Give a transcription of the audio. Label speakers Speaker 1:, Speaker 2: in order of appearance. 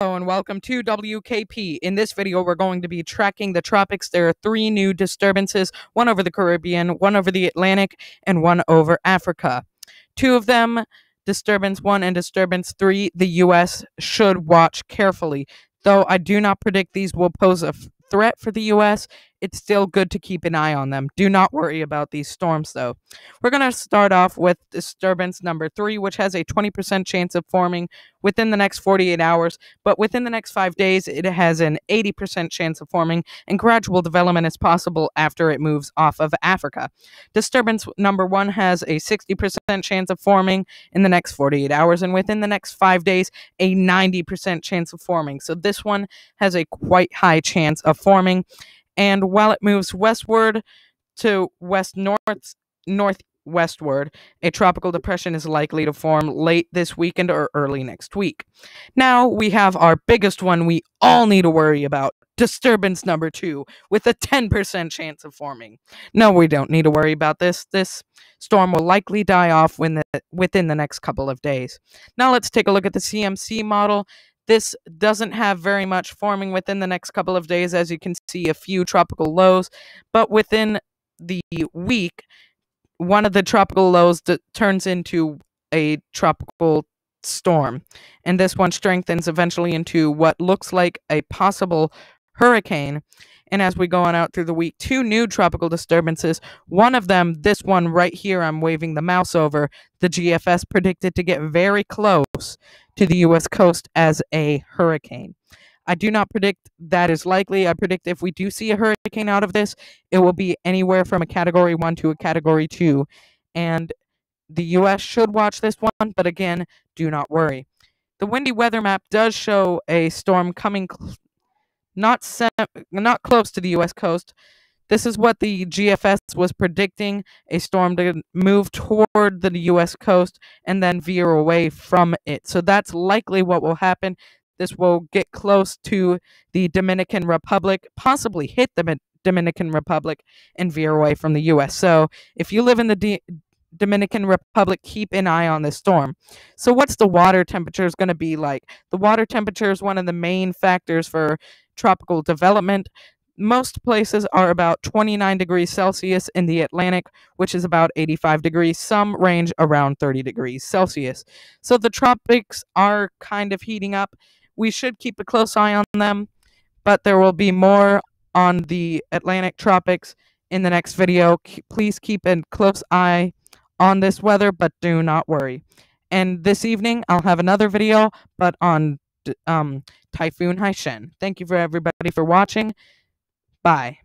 Speaker 1: Hello and welcome to WKP. In this video, we're going to be tracking the tropics. There are three new disturbances one over the Caribbean, one over the Atlantic, and one over Africa. Two of them, disturbance one and disturbance three, the U.S. should watch carefully. Though I do not predict these will pose a threat for the U.S., it's still good to keep an eye on them. Do not worry about these storms, though. We're going to start off with disturbance number three, which has a 20% chance of forming within the next 48 hours, but within the next five days, it has an 80% chance of forming, and gradual development is possible after it moves off of Africa. Disturbance number one has a 60% chance of forming in the next 48 hours, and within the next five days, a 90% chance of forming. So this one has a quite high chance of forming and while it moves westward to west north northwestward, a tropical depression is likely to form late this weekend or early next week. Now we have our biggest one we all need to worry about. Disturbance number two, with a 10% chance of forming. No, we don't need to worry about this. This storm will likely die off the, within the next couple of days. Now let's take a look at the CMC model. This doesn't have very much forming within the next couple of days, as you can see a few tropical lows, but within the week, one of the tropical lows turns into a tropical storm, and this one strengthens eventually into what looks like a possible hurricane. And as we go on out through the week, two new tropical disturbances. One of them, this one right here, I'm waving the mouse over, the GFS predicted to get very close to the U.S. coast as a hurricane. I do not predict that is likely. I predict if we do see a hurricane out of this, it will be anywhere from a category one to a category two. And the U.S. should watch this one, but again, do not worry. The windy weather map does show a storm coming not sem- not close to the U.S. coast, this is what the GFS was predicting a storm to move toward the US coast and then veer away from it. So that's likely what will happen. This will get close to the Dominican Republic, possibly hit the Dominican Republic and veer away from the US. So if you live in the D- Dominican Republic, keep an eye on this storm. So, what's the water temperature is going to be like? The water temperature is one of the main factors for tropical development most places are about 29 degrees Celsius in the Atlantic, which is about 85 degrees. Some range around 30 degrees Celsius. So the tropics are kind of heating up. We should keep a close eye on them, but there will be more on the Atlantic tropics in the next video. Please keep a close eye on this weather, but do not worry. And this evening, I'll have another video, but on um, Typhoon Haishen. Thank you for everybody for watching. Bye.